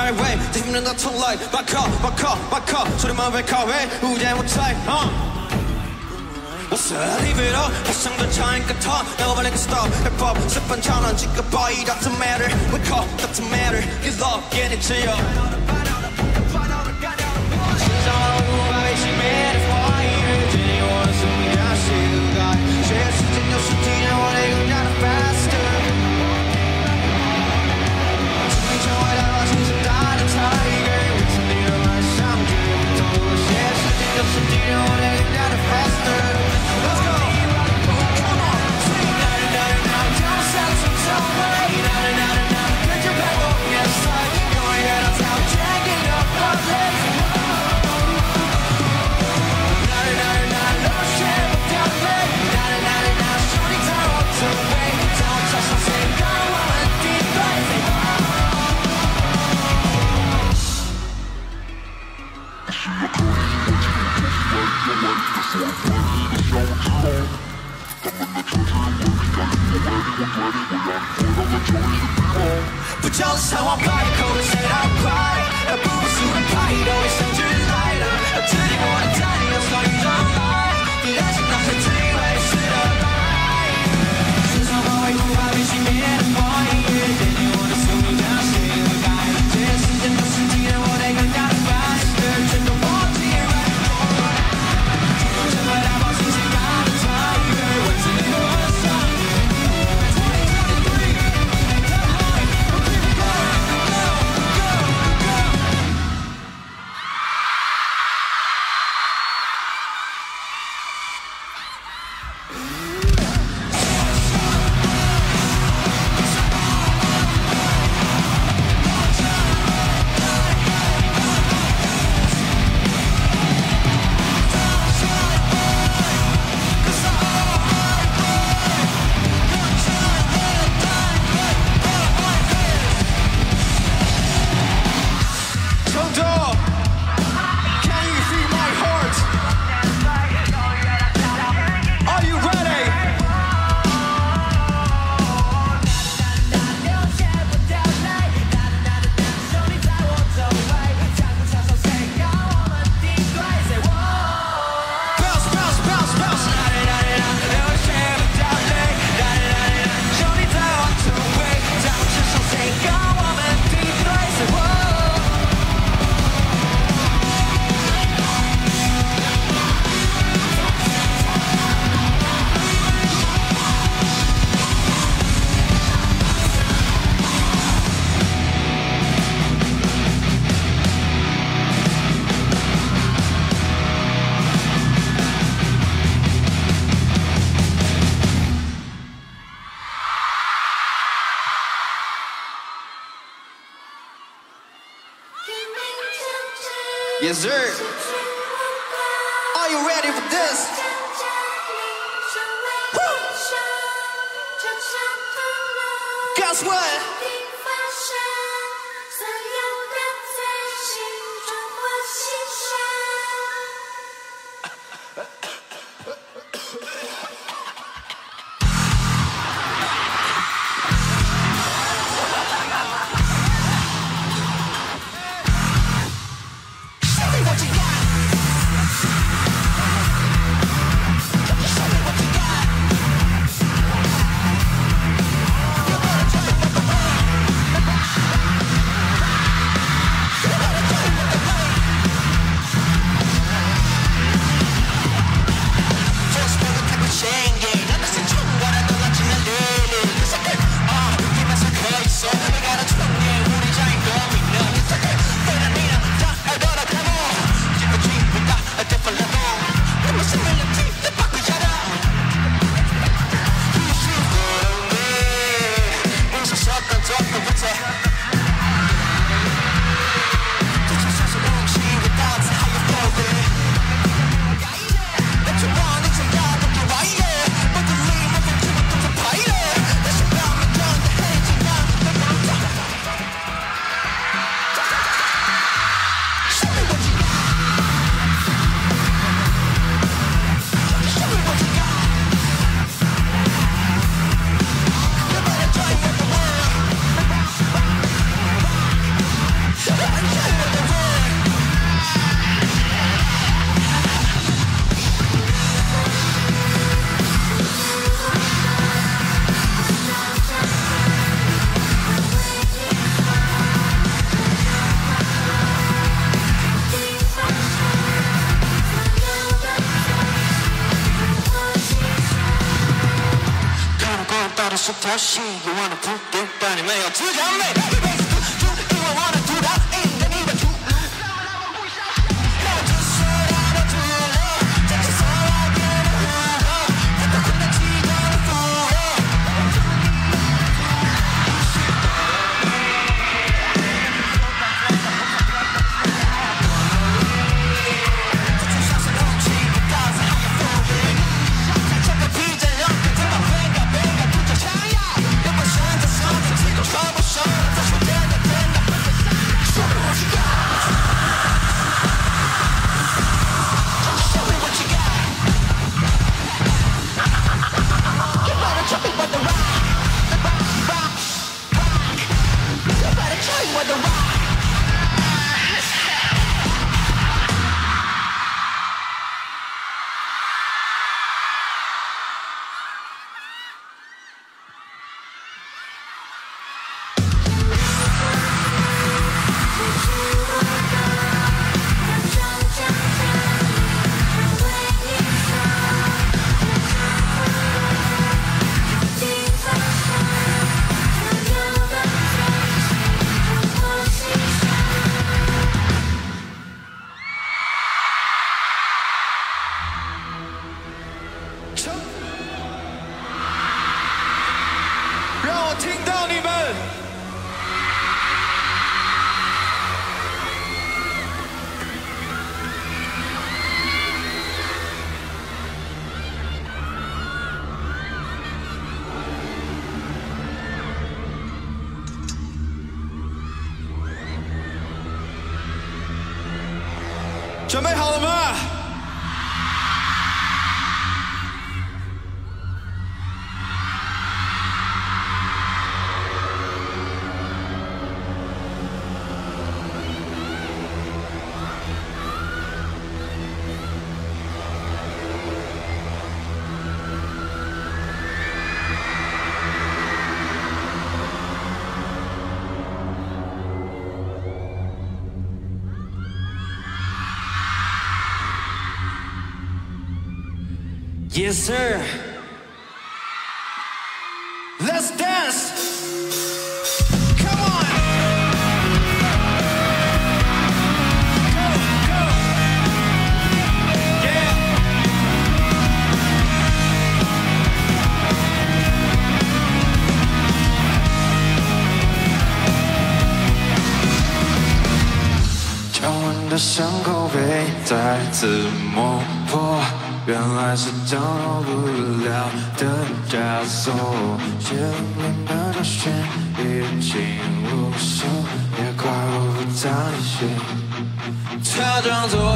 highway 대신은 더 tongue like 바꿔 바꿔 바꿔 소리만 외쳐 왜 우제 못해 uh. What's up? Leave it up. 화상 전차인 끝어. Nobody can stop. 해법. 10번 천원 지금 boy. Doesn't matter. We call. Doesn't matter. Good love Get it to you. Guess what? 是条戏，有忘了铺垫，但你没有自强 Yes, sir. Let's dance! Come on! Go, go! Yeah! 将温的伤口被带走。是掌不了的枷锁心灵的教训已经无数也怪我不早点睡装作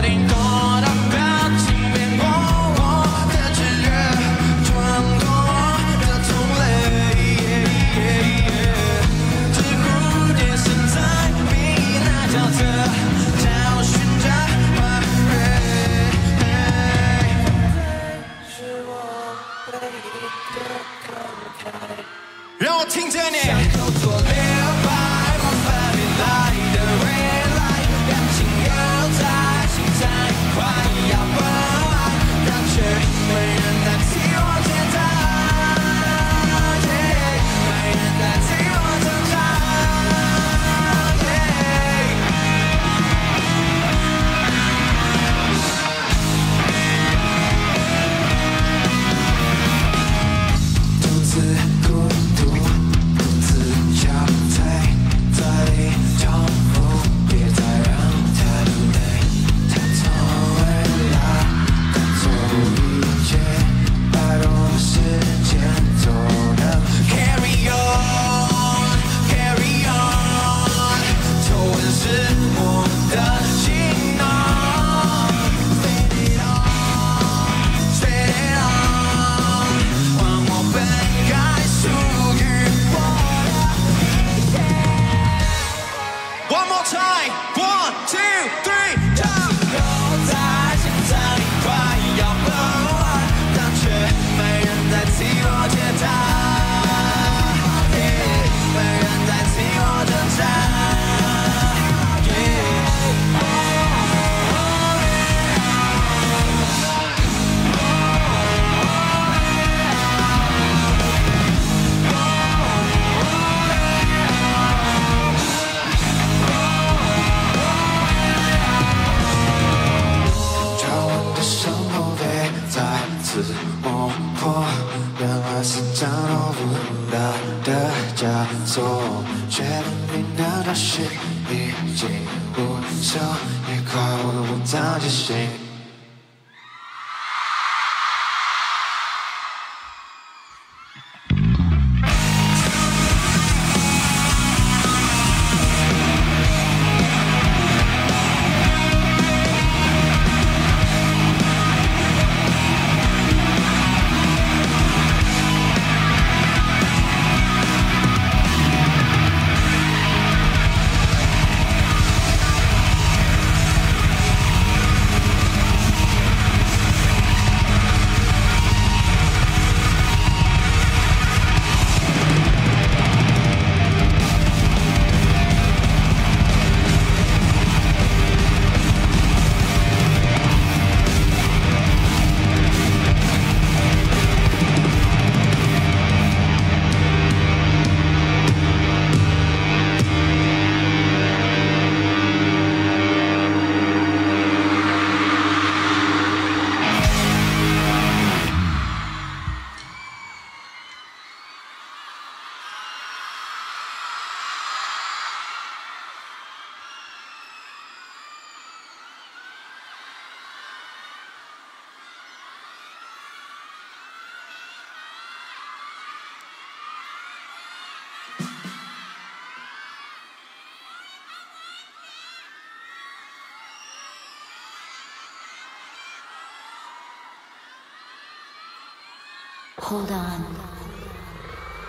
Hold on.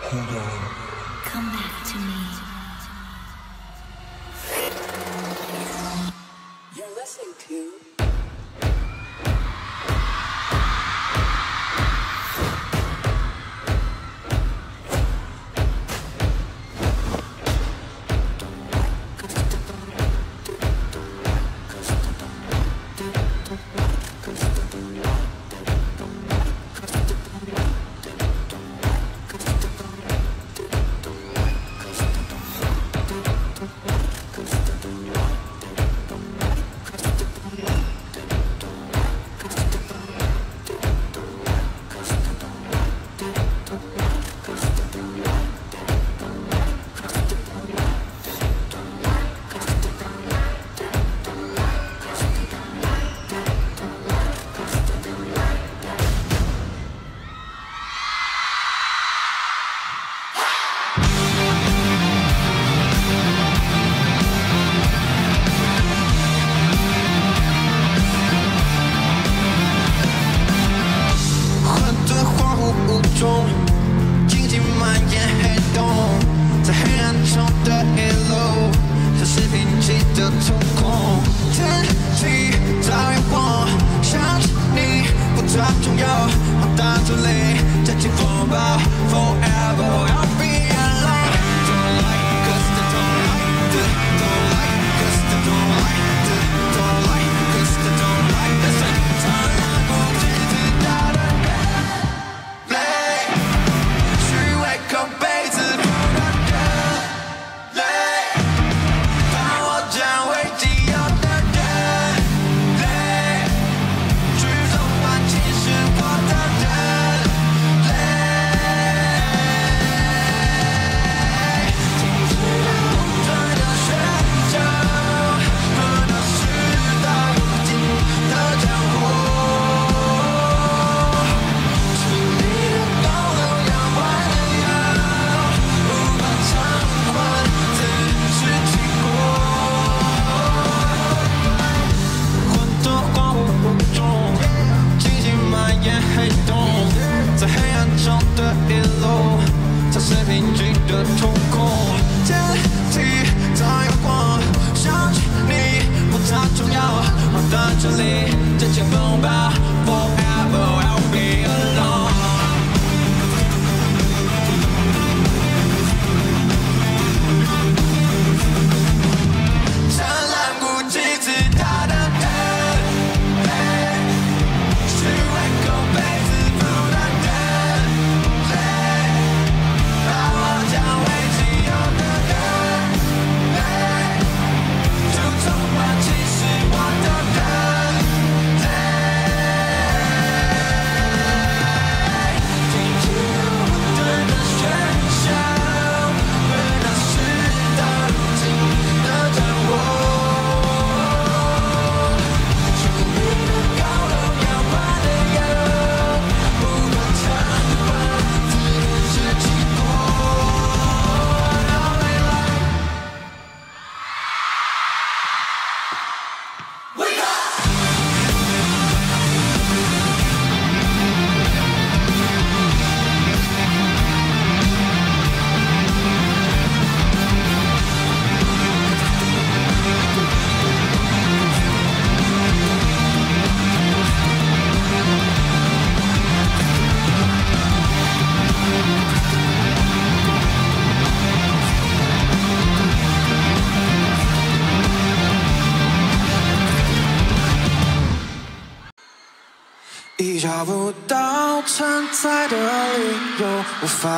Hold on. Come back to me.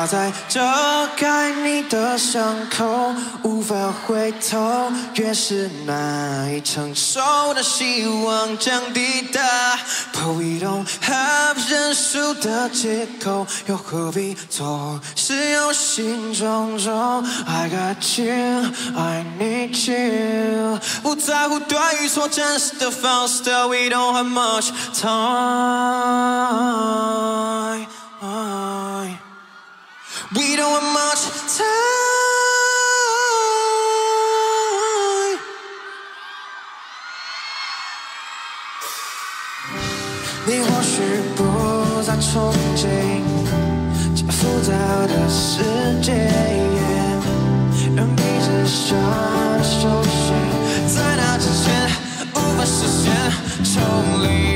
在遮盖你的伤口，无法回头，越是难以承受的希望将抵达。But we don't have 认输的借口，又何必总是忧心忡忡？I got you, I need you，不在乎对错，真实的方式。Still we don't have much time。we don't want much time. 你或许不再憧憬这复杂的世界让一切消失无息在那之前无法实现抽离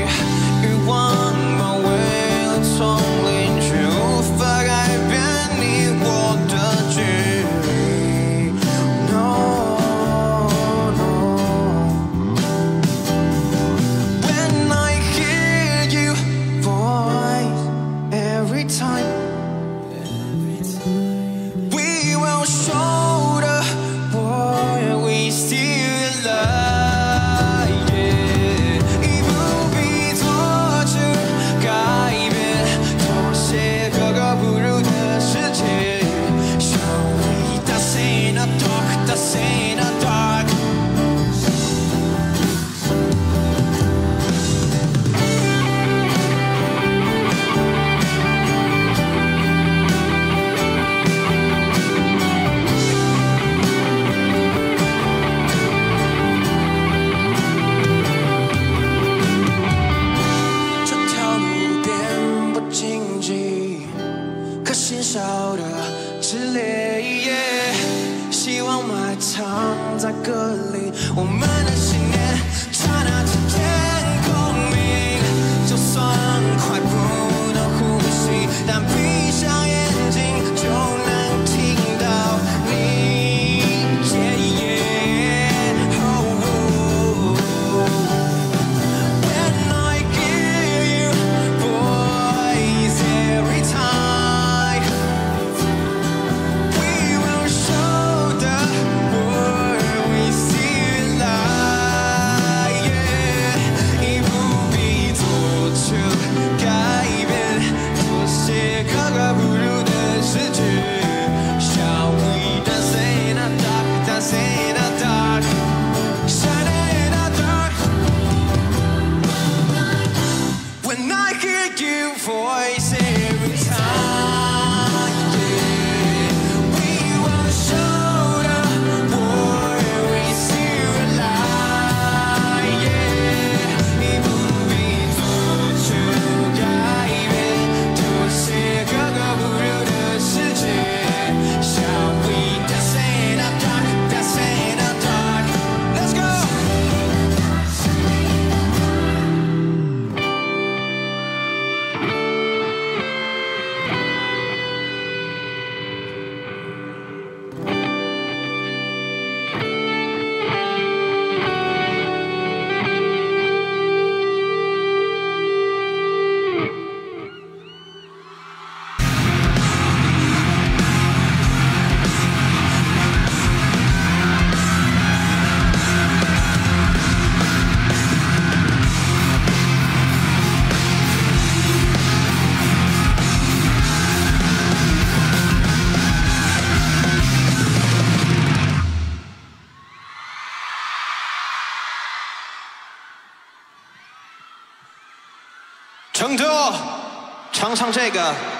唱这个。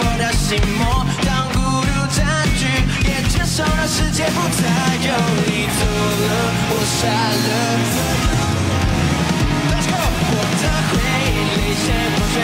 我的心魔。当孤独占据，也接受了世界不再有你。走了，我傻了。Let's go，我的回忆里写不碎。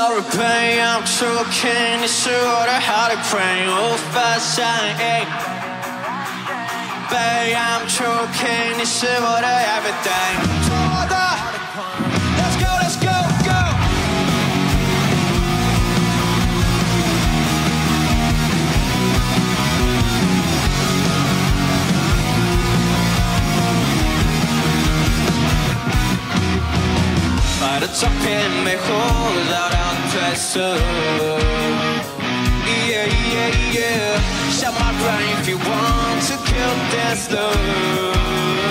sorry pain I'm choking It's sure I had a pain Oh fast I ain't Babe I'm choking It's sure everything. Toda Let's go, let's go, go my. Yeah, yeah, yeah. Shout my pride if you want to kill this love.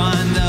find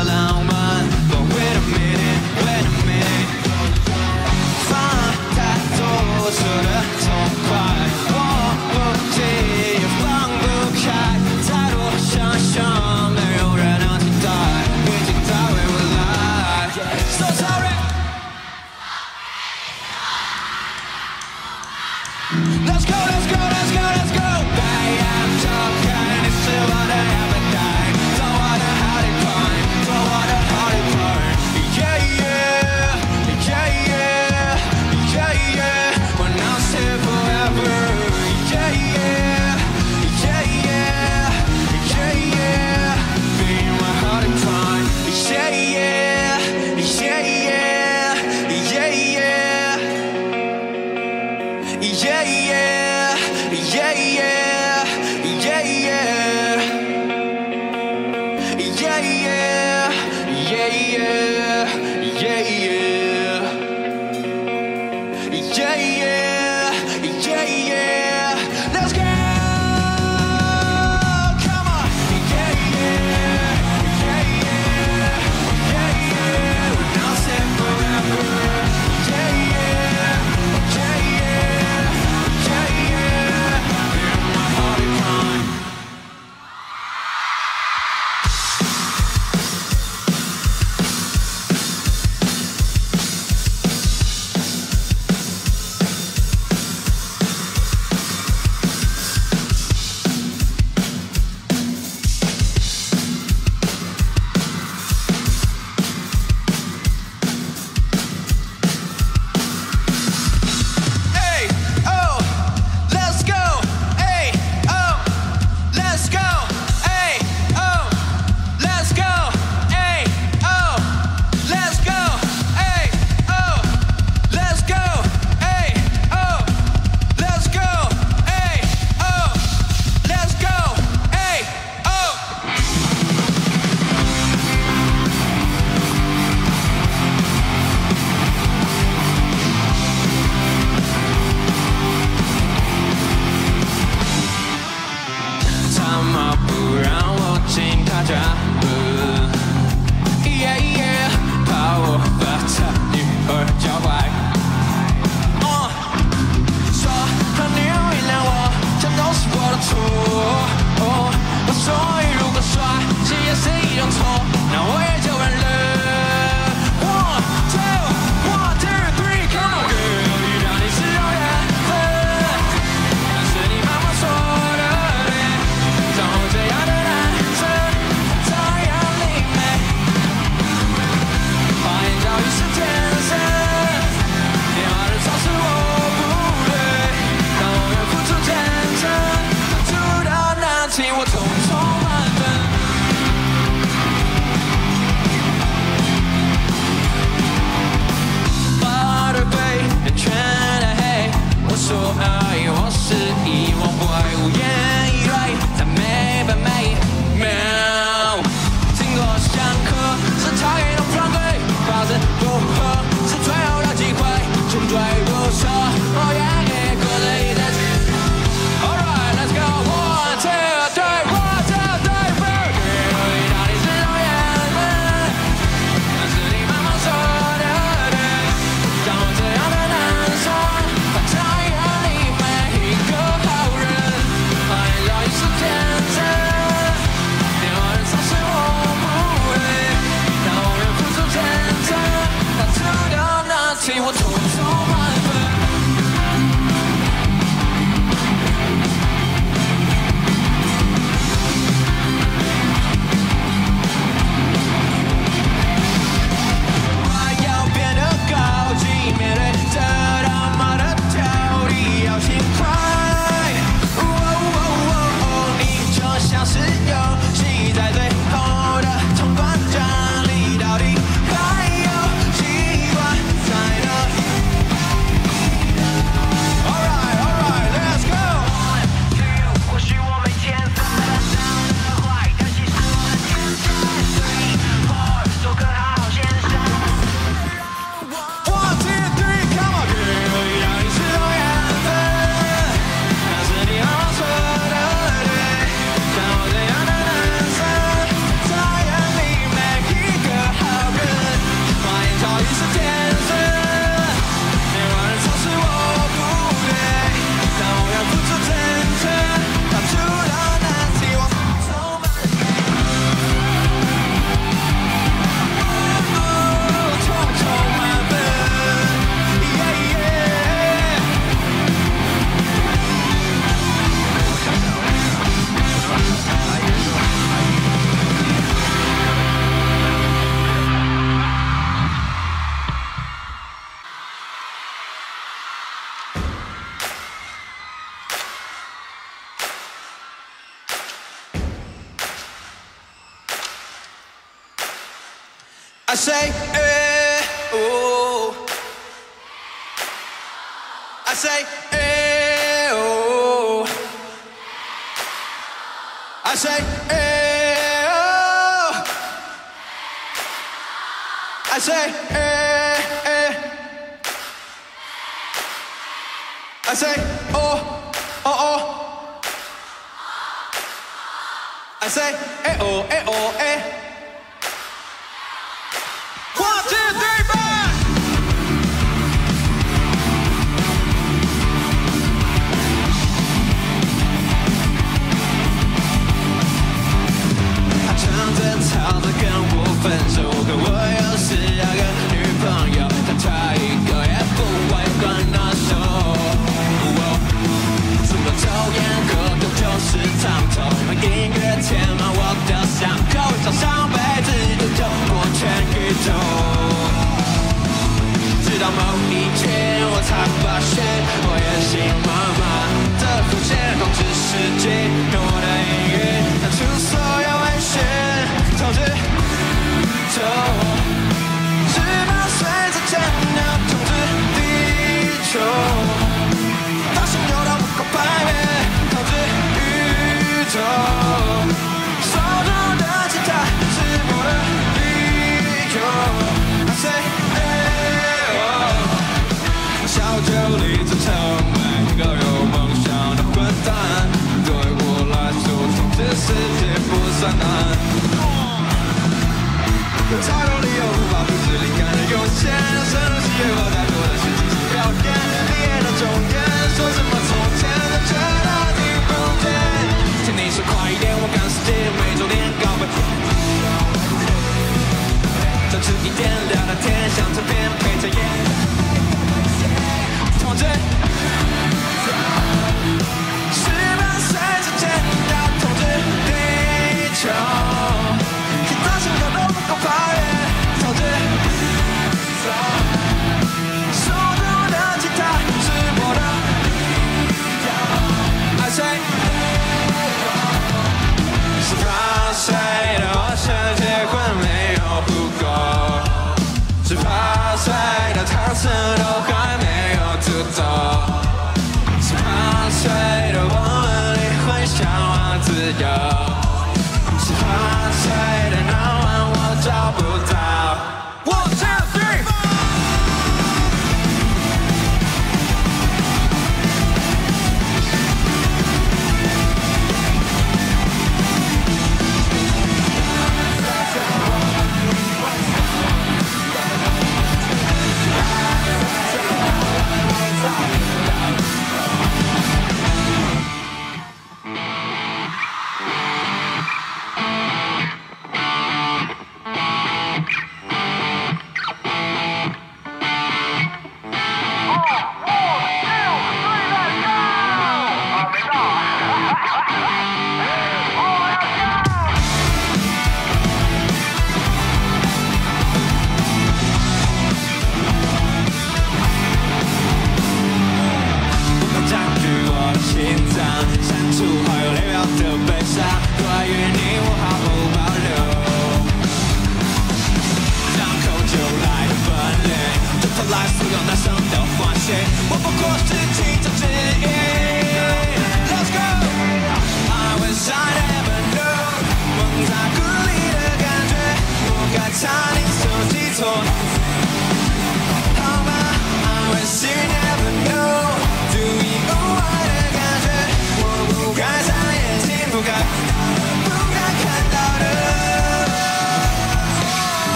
say,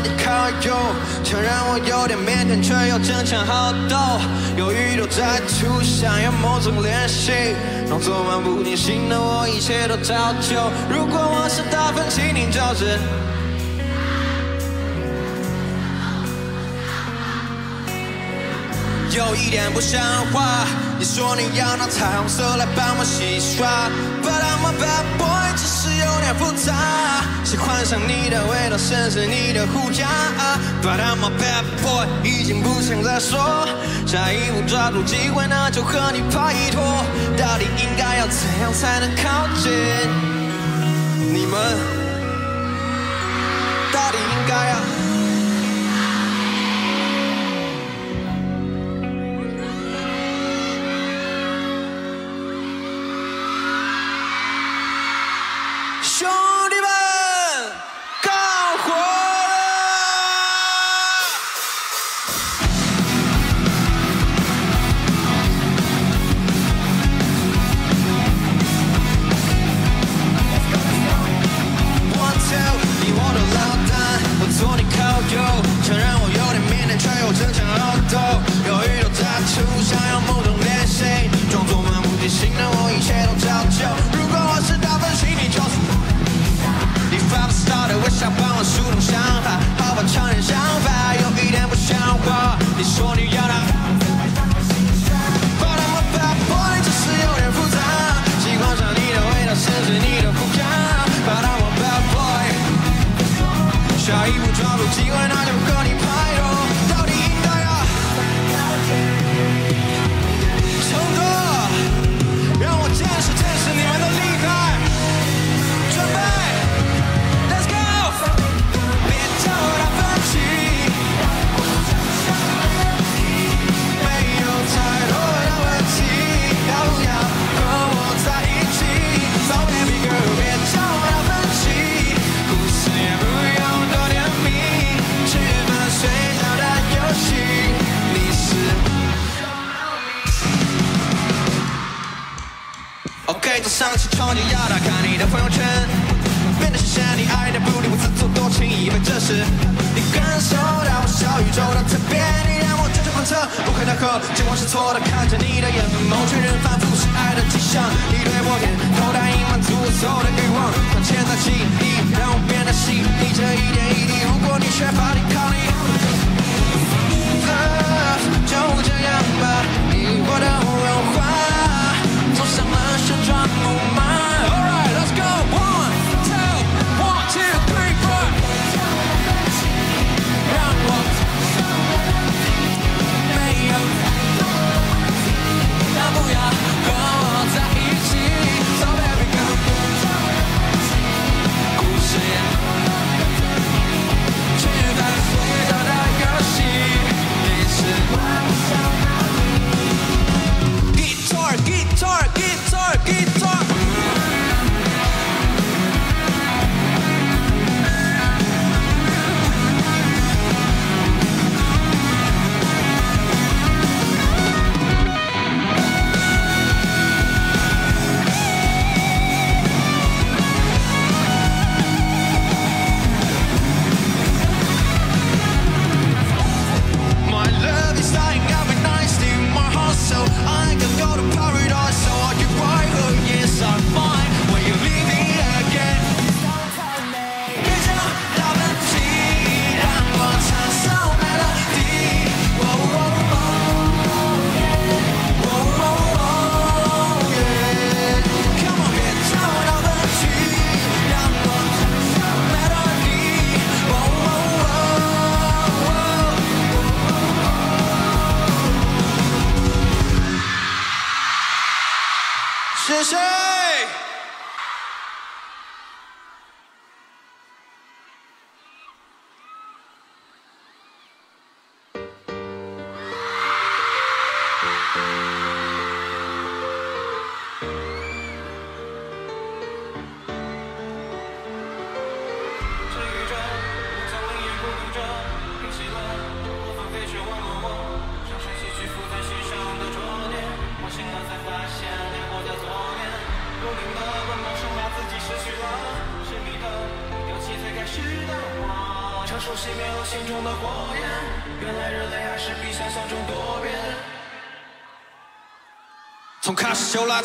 你靠右承认我有点腼腆，却又争强好斗。犹豫都在吐，想要某种联系。让昨晚不经心的我，一切都照旧。如果我是达芬奇，你就是有一点不像话。你说你要拿彩虹色来帮我洗刷，But I'm a bad boy。只是有点复杂。喜欢上你的味道，甚至你的护甲。But I'm a bad boy，已经不想再说。下一步抓住机会，那就和你拍拖。到底应该要怎样才能靠近你们？到底应该要？你感受到我小宇宙的特别你让我辗转反侧无可奈何惊慌失措看着你的眼眸确认反复是爱的迹象你对我点头答应满足我所有的欲望像潜在记忆让我变得细腻这一点一滴如果你缺乏抵抗力 love 就这样吧你我都融化走上了旋转木马 alright let's go gone.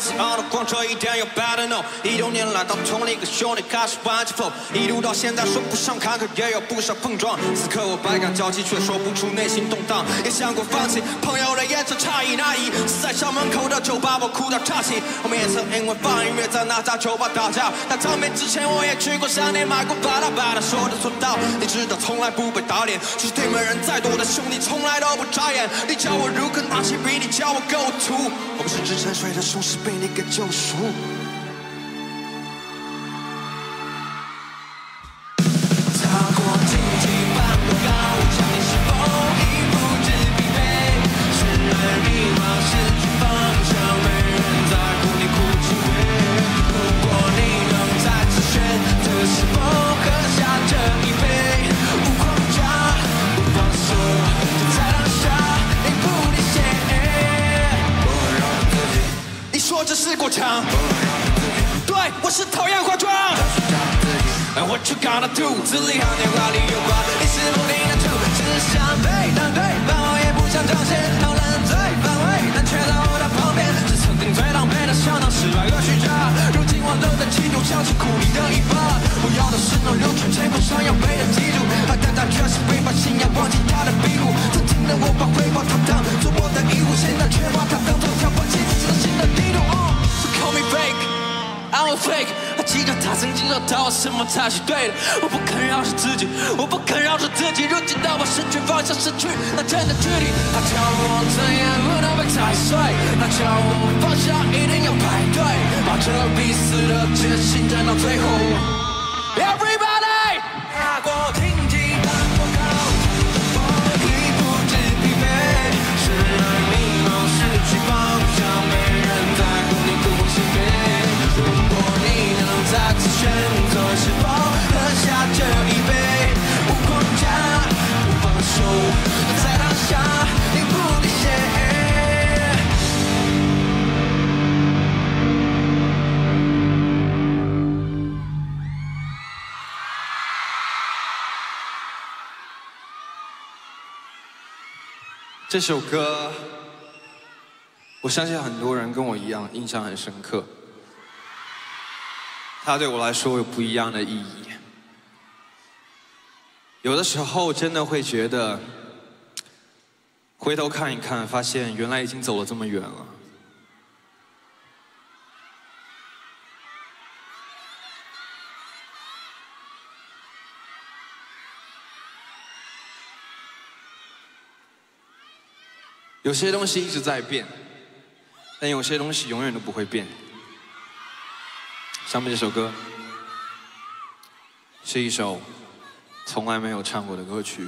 Oh. 这一点 you better know。一六年来到同一个兄弟开始玩起 flow，一路到现在说不上坎坷，也有不少碰撞。此刻我百感交集，却说不出内心动荡。也想过放弃，朋友的言辞差异难以。在校门口的酒吧，我哭到岔气。我们也曾因为放音乐在那家酒吧打架。但到面之前，我也去过商店买过把刀。把刀说的做到，你知道从来不被打脸，即使对门人再多的兄弟，从来都不眨眼。你教我如何拿起笔，你教我构图。我不是至沉睡的雄狮被你给救。我说这首歌我相信很多人跟我一样印象很深刻。它对我来说有不一样的意义。有的时候真的会觉得回头看一看发现原来已经走了这么远了。有些东西一直在变但有些东西永远都不会变。下面这首歌是一首从来没有唱过的歌曲。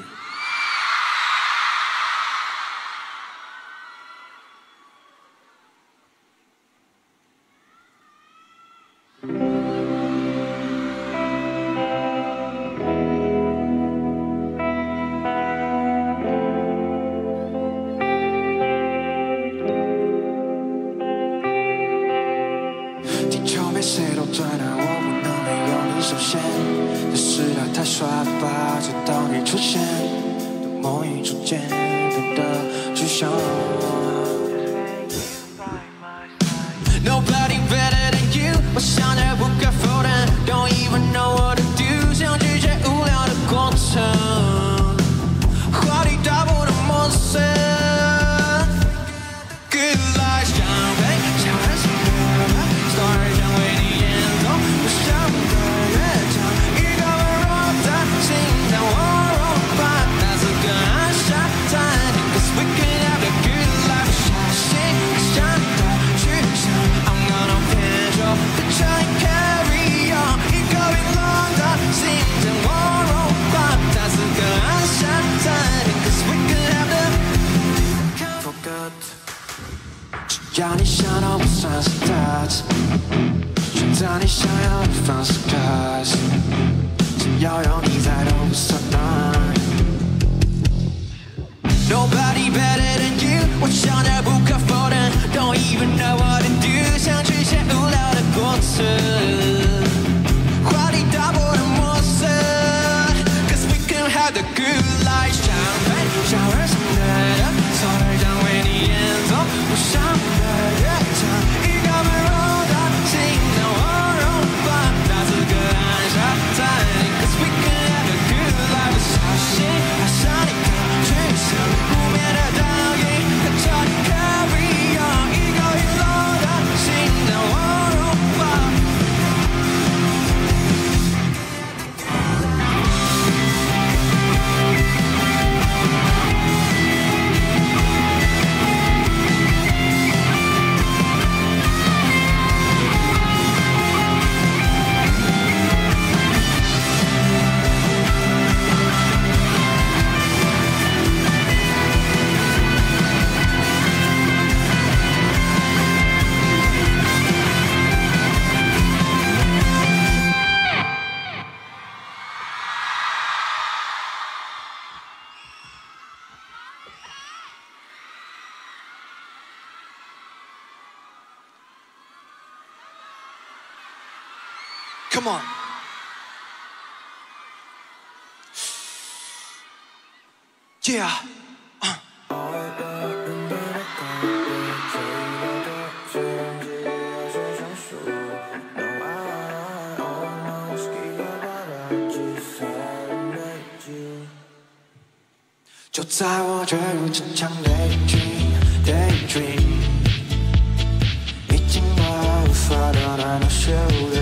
就在我坠入这场 daydream daydream，已经无法断断续续。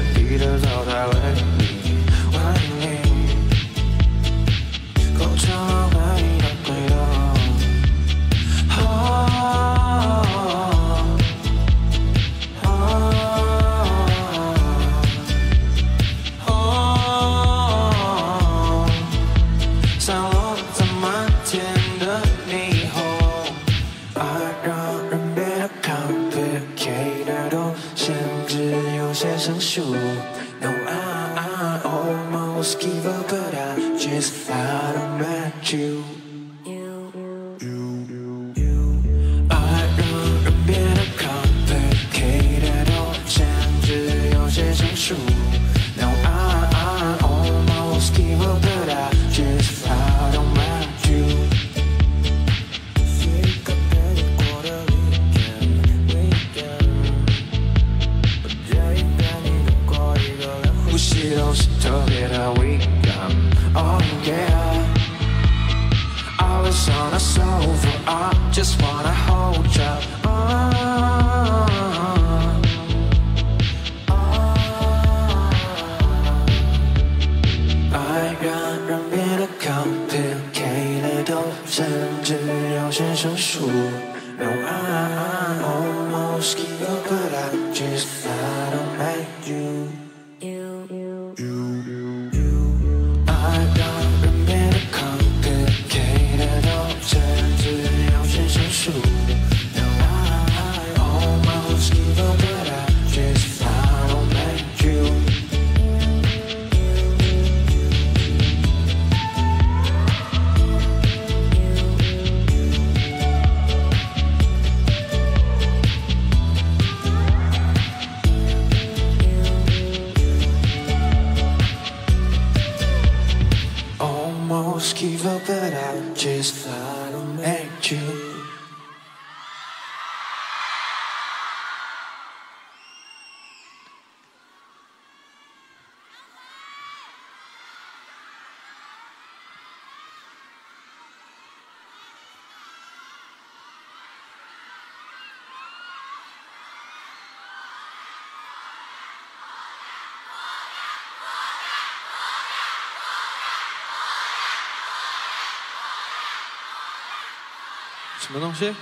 什么东西？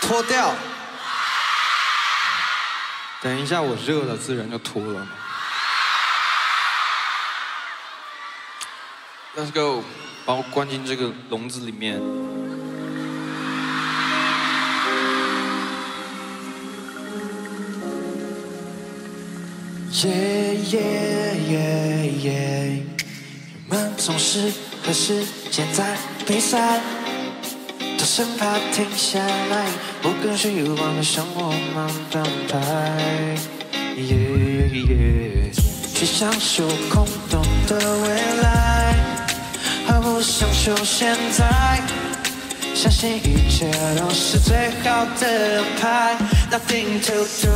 脱掉。等一下，我热了，自然就脱了。Let's go，把我关进这个笼子里面。耶耶耶耶！你们总是和时间在比赛，都生怕停下来，不跟虚妄的生活慢半拍。耶耶，去享受空洞的未来，而不享受现在。相信一切都是最好的安排。Nothing to do,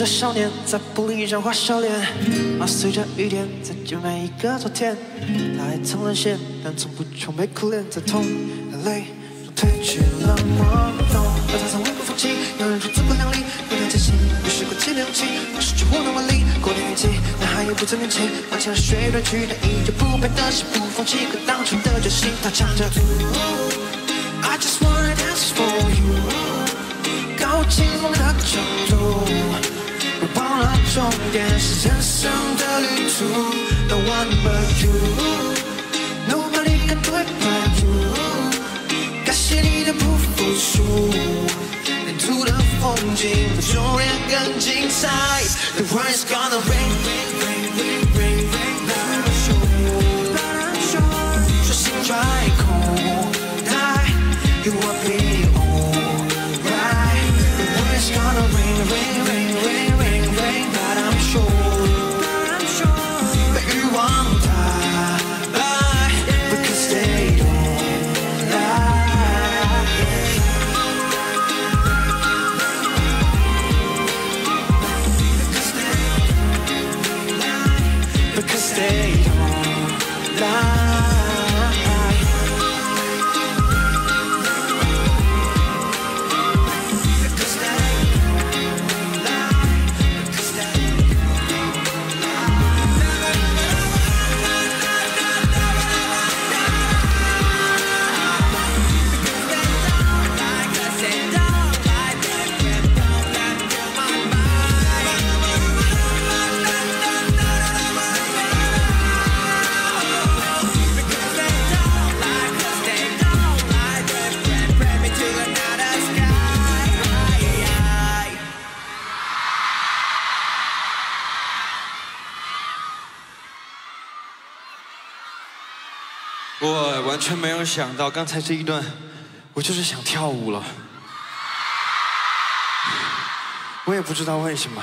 的少年在玻璃上画笑脸，麻随着雨点再见每一个昨天。他还曾沦陷，但从不愁眉苦脸，在痛和泪中褪去了懵懂。而他曾未过放弃，有人说自不量力，有人坚信有时过气的勇气，我失去无能为力。过年运气，男孩也不曾年轻，放弃了血对去的依旧不变的是不放弃，和当初的决心。他唱着。I just wanna dance for you，高清风的程度，终点是人生的旅途。No one but you，nobody can do it but you。感谢你的不服输，沿途的风景比终点更精彩。The world is gonna rain, rain, rain, rain, rain, rain, sei 想到，刚才这一段，我就是想跳舞了。我也不知道为什么。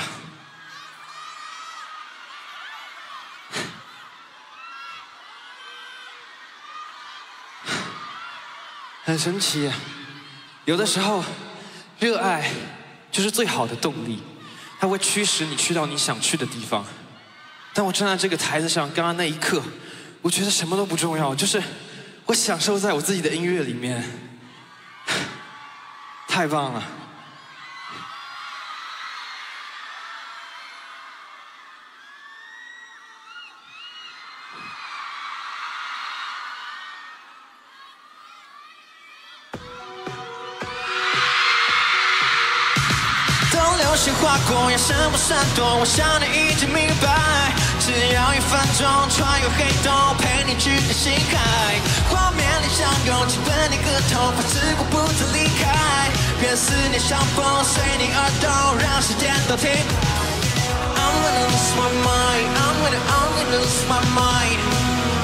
很神奇，有的时候，热爱就是最好的动力，它会驱使你去到你想去的地方。当我站在这个台子上，刚刚那一刻，我觉得什么都不重要，就是我享受在我自己的音乐里面，太棒了。当流星划过，眼神不闪躲，我想你已经明白。只要一分钟，穿越黑洞，陪你去看星海。画面里相拥，亲吻你额头，发刺过不曾离开。愿思念像风，随你而动，让时间都停。I'm gonna lose my mind. I'm gonna, I'm gonna lose my mind.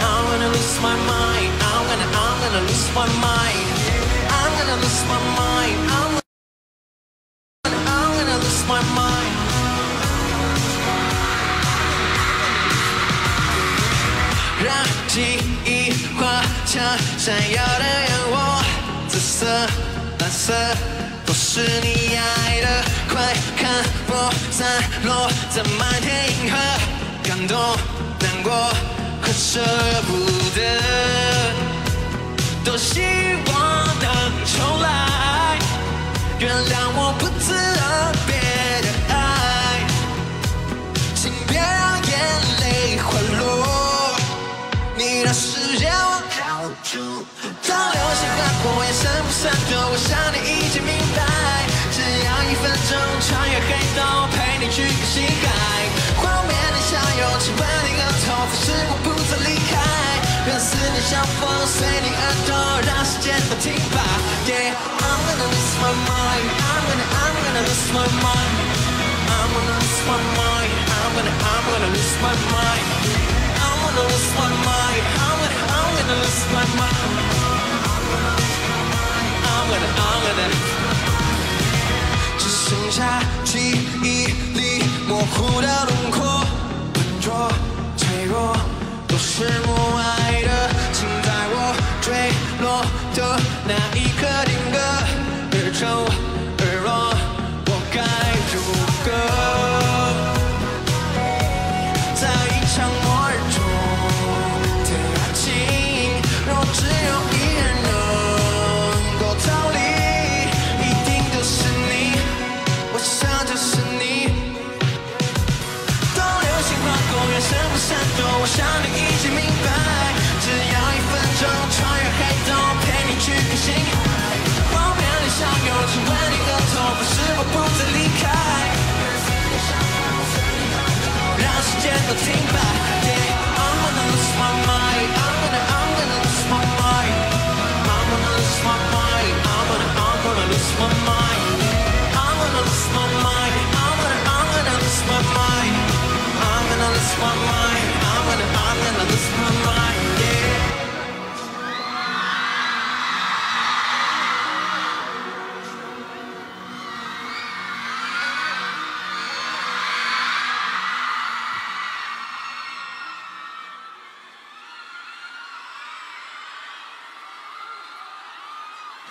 I'm gonna lose my mind. I'm gonna, I'm gonna lose my mind. I'm gonna lose my mind. My mind. 让记忆化成闪耀的烟火，紫色、蓝色都是你爱的。快看我散落在满天银河，感动、难过和舍不得，多希望能重来。原谅我不辞而别我想你已经明白。只要一分钟，穿越黑洞，陪你去看星海。画面里相拥，亲吻你额头，发誓我不再离开。愿思念像风，随你而动，让时间都停摆。Yeah, I'm gonna lose my mind. I'm gonna, I'm gonna lose my mind. I'm gonna lose my mind. I'm gonna, I'm gonna lose my mind. I'm gonna lose my mind. I'm gonna, I'm gonna lose my mind. 只剩下记忆里模糊的轮廓，笨拙、脆弱，都是我爱的。请在我坠落的那一刻定格，日丑时间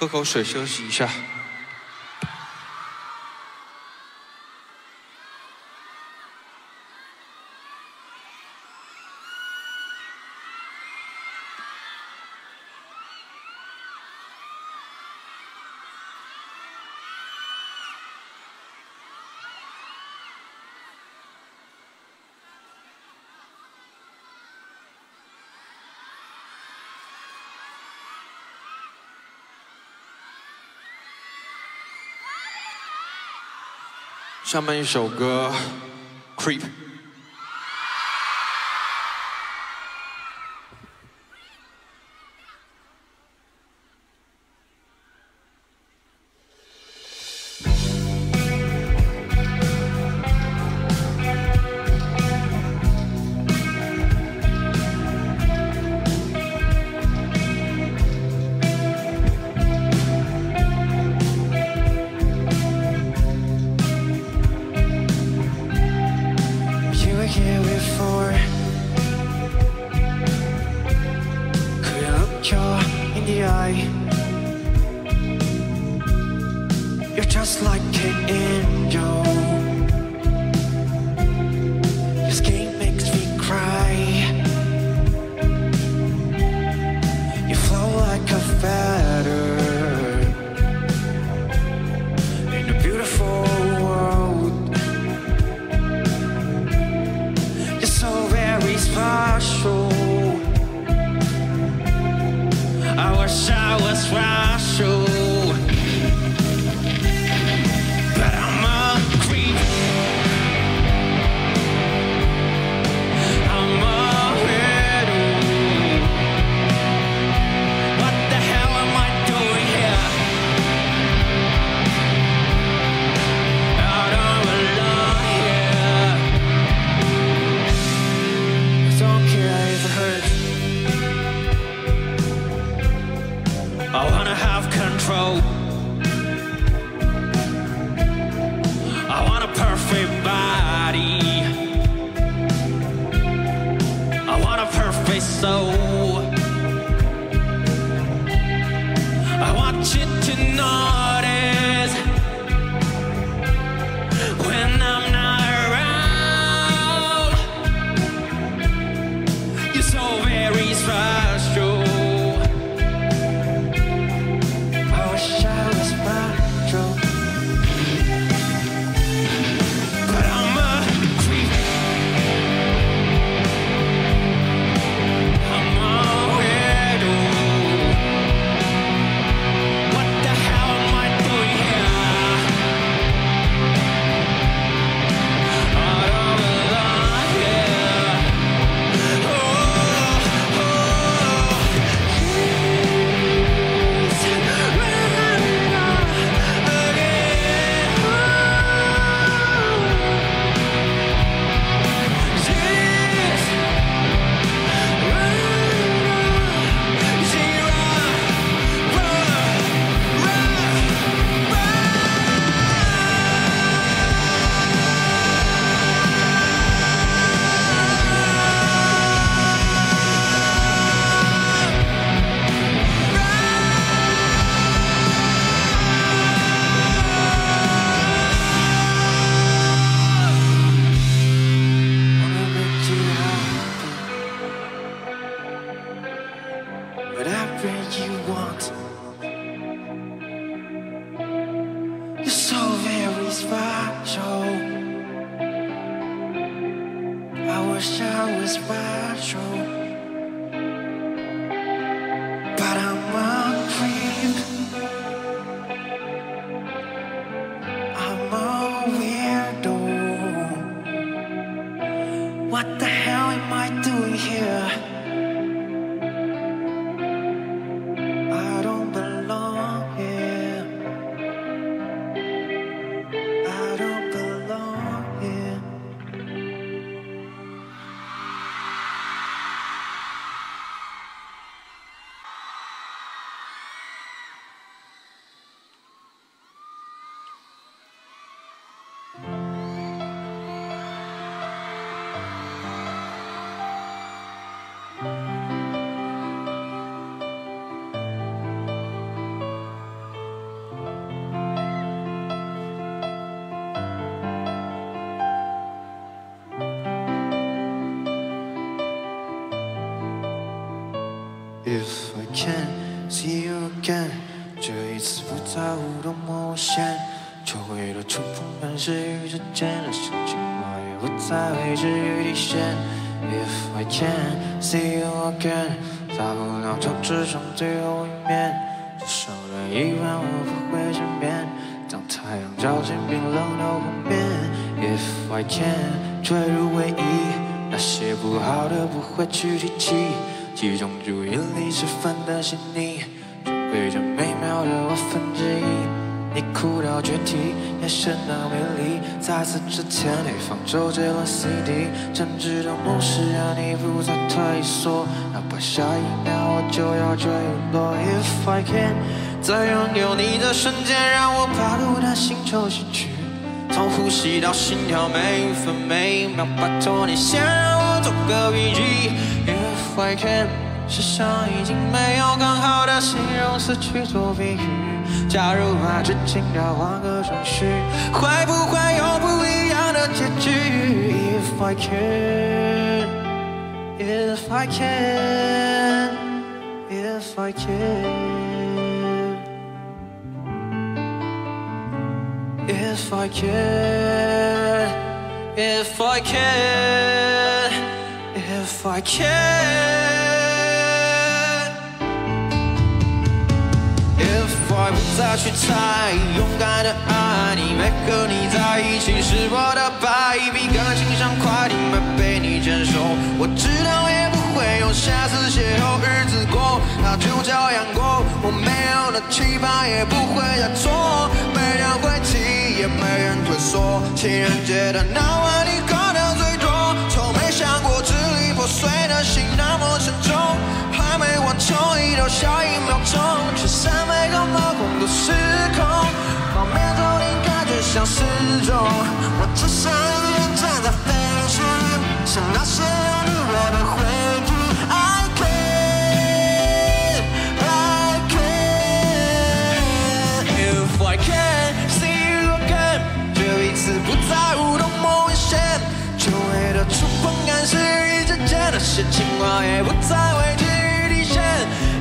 喝口水休息一下。下面一首歌《Creep》。how much. 的不会去提起。集中注意力十分的是你，准备着美妙的万分之一。你哭到决堤，眼神的美丽，在此之前得放周杰伦 CD，真挚的梦是让你不再退缩，哪怕下一秒我就要坠落。If I can，在拥有你的瞬间，让我把孤单星球洗去，从呼吸到心跳，每分每一秒，拜托你先让做个笔记。If I can，世上已经没有更好的形容词去做比喻。假如把剧情调换个顺序，会不会有不一样的结局？If I can，If I can，If I can，If I can，If I can can，If I can。If I 不再去猜，勇敢的爱你，没和你在一起是我的败笔，感情像快递没被你坚守，我知道也不会有下次邂逅，日子过，那就这样过，我没有了期盼，也不会再错，没人会提，也没人退缩，情人节的那晚你碎的心那么沉重，还没完成一到下一秒钟，却是每个毛孔都失控，画面中你感觉像失踪，我只剩一个人站在废墟，像那些有你我的回忆些情话也不再会急于体现。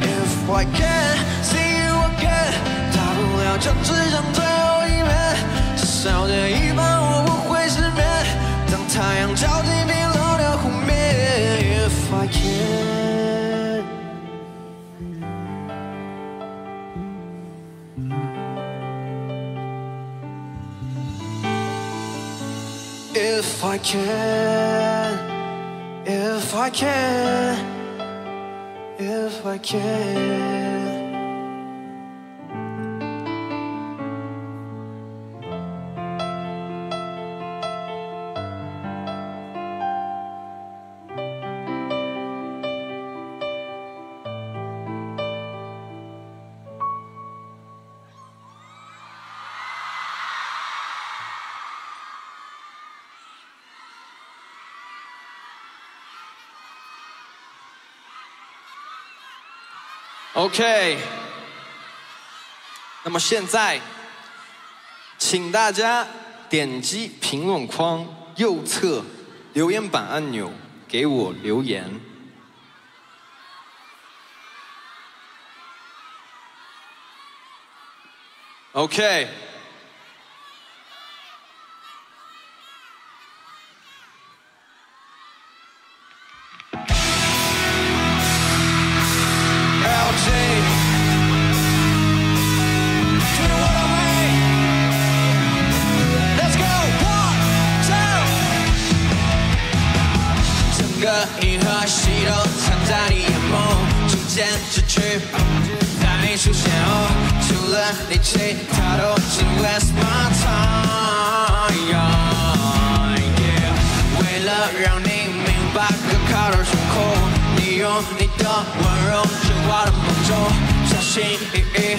If I can see you again，大不了就只剩最后一面。至少这一晚我不会失眠。当太阳照进冰冷的湖面。If I can。If I can If I can, if I can. ok 那么现在请大家点击评论框右侧留言板按钮给我留言。Ok shame.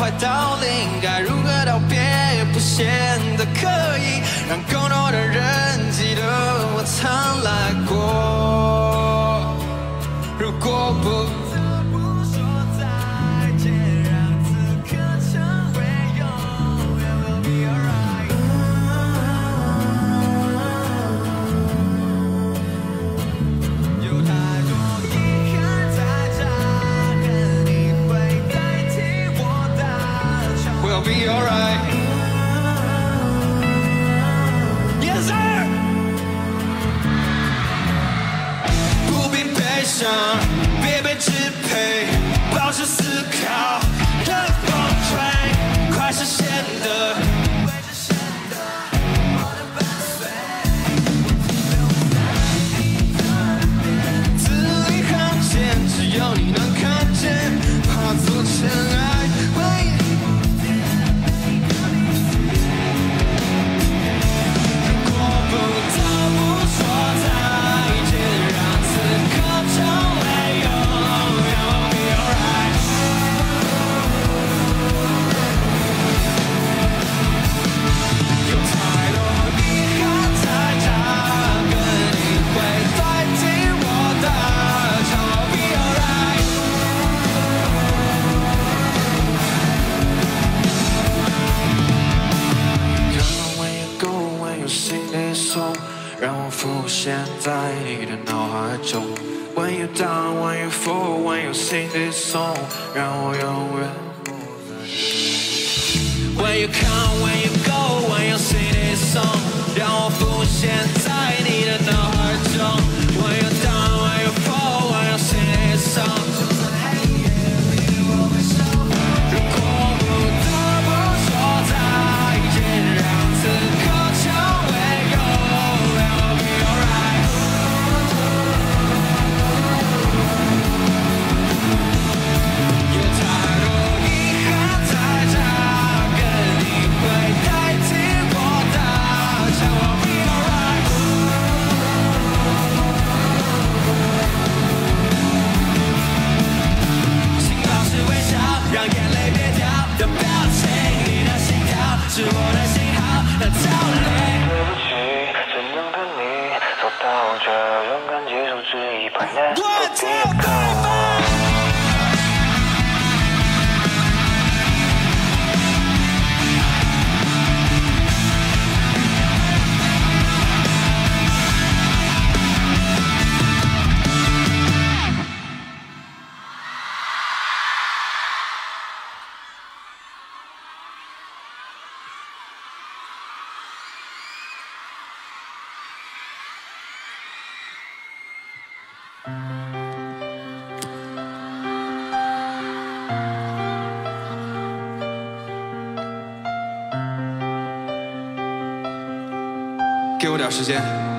快到现在你的脑海中。When you down, when you fall, when you sing this song，让我永远。When you come, when you go, when you sing this song，让我浮现在你的脑海中。是我的信号的道理。对不起，只能陪你走到这？勇敢接受质疑，把眼都给到。时间。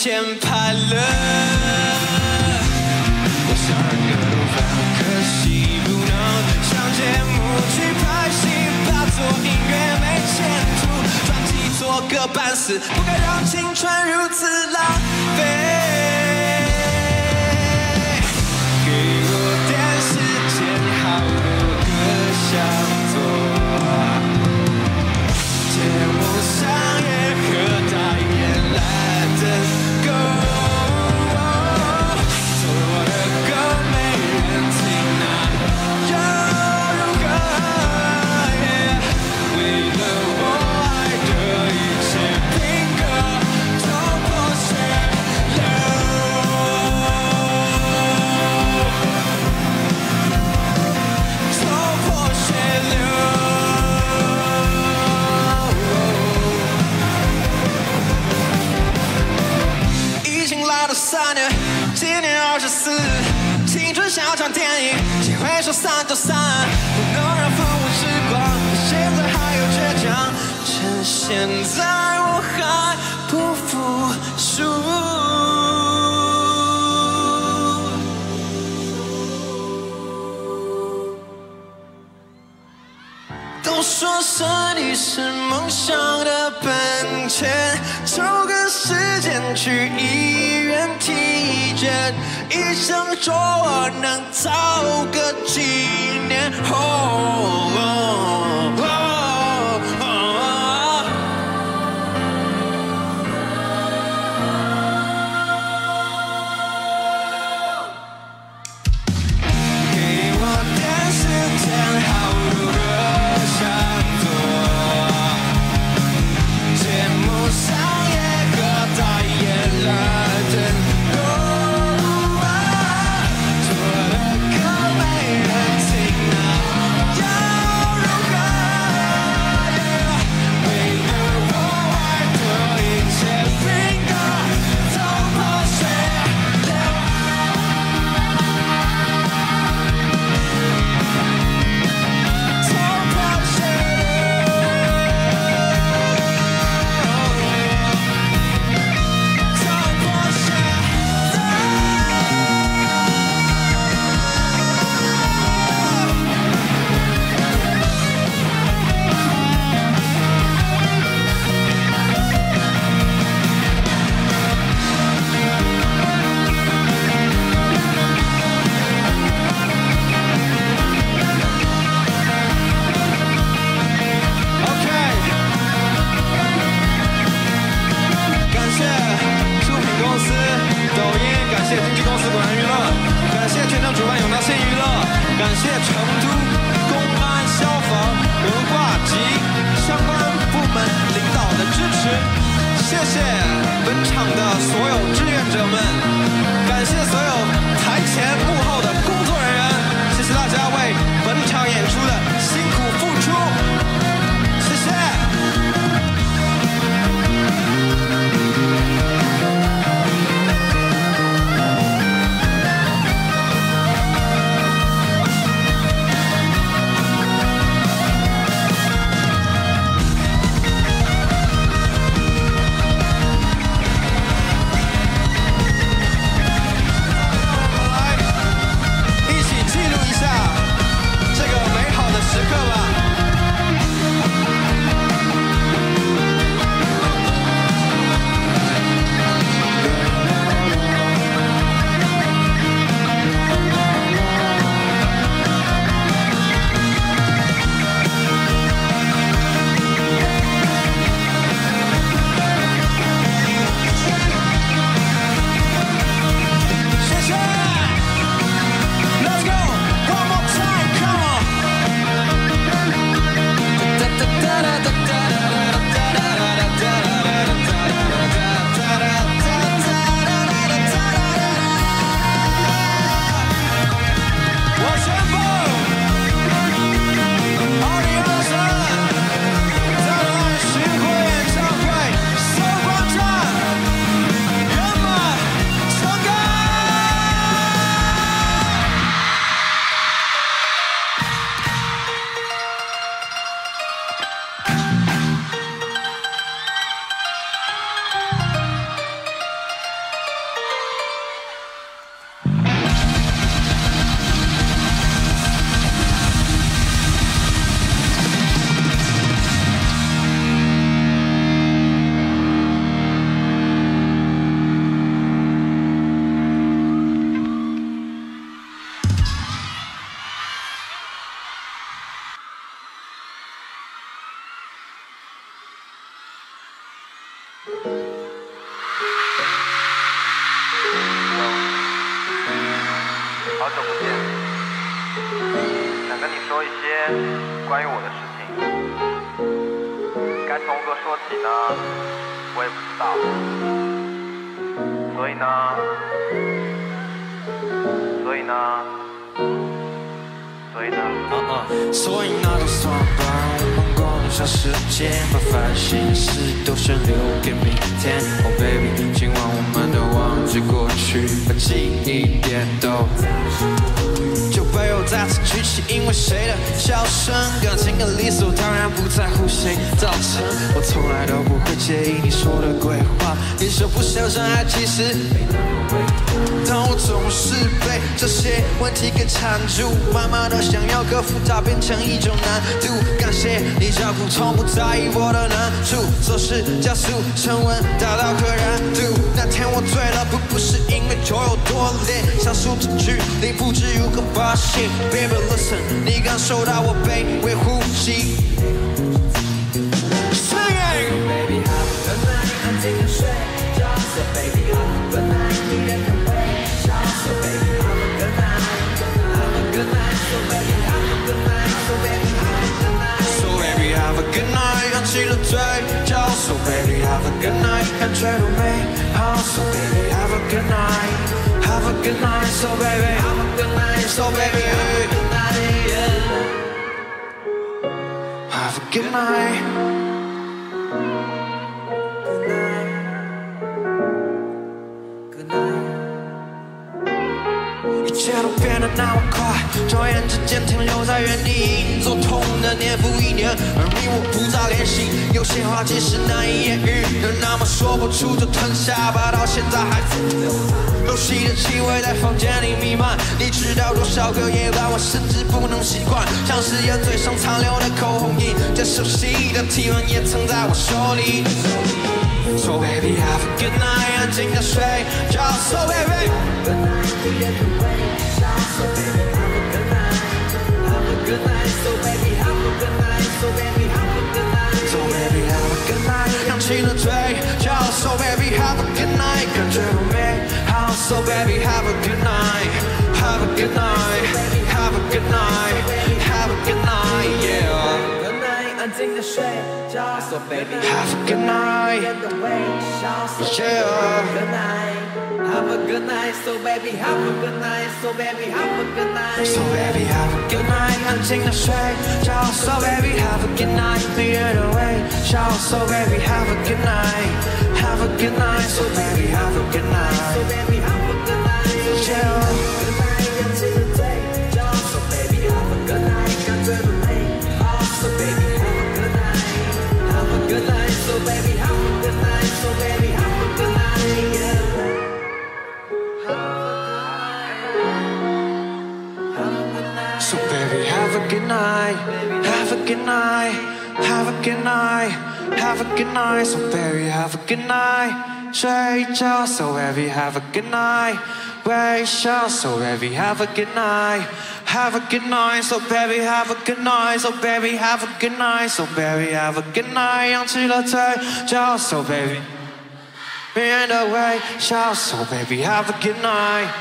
前排了，我想换个路法，可惜不能上节目去拍戏，把做音乐没前途，专辑做个半死，不该让青春。三年，今年二十四，青春像场电影，谁会说散就散？不能让风物之光，现在还有倔强，趁现在。说是你是梦想的本钱，抽个时间去医院体检，医生说我能早个几年活。在意我的难处，做事加速，升温达到可燃度。那天我醉了，不不是因为酒有多烈，想说几句你不知如何发现。Baby listen，你感受到我卑微呼吸 Have a good night and try to make house. So baby, have a good night. Have a good night, so baby. Have a good night, so baby. Have a good night, yeah. Have a good night. 一切都变得那么快，转眼之间停留在原地，隐隐作痛的年复一年，而你我不再联系。有些话即使难以言喻，又那么说不出就吞下吧，到现在还残留。熟悉的气味在房间里弥漫，你知道多少个夜晚我甚至不能习惯，像是烟嘴上残留的口红印，这熟悉的体温也曾在我手里。So baby have a good night，安静的睡觉。So baby。Good night，你也很微笑。So baby have a good night，have a good night。So baby have a good night，So baby have a good night。So baby have a good night，扬起了嘴角。So baby have a good night，感觉多美好。So baby have a good night，have a good night，have a good night，have a good night，yeah。Good night，安静的睡觉。So baby Have a good night 变得微笑。So Yeah Good night。Have a good night, so baby, have a good night, so baby, have a good night. So baby have a good night，安静的睡觉。So baby have a good night，迷人的微笑。So baby have a good night，have a good night。So baby have a good So night，yeah。 baby, have a good night. Good night, have a good night, have a good night, have a good night, so baby, have a good night. Shake your so heavy, have a good night. Raise your so heavy, have a good night. Have a good night, so baby, have a good night, so baby, have a good night, so baby, have a good night. Until I take your so baby, in the way, shout so baby, have a good night.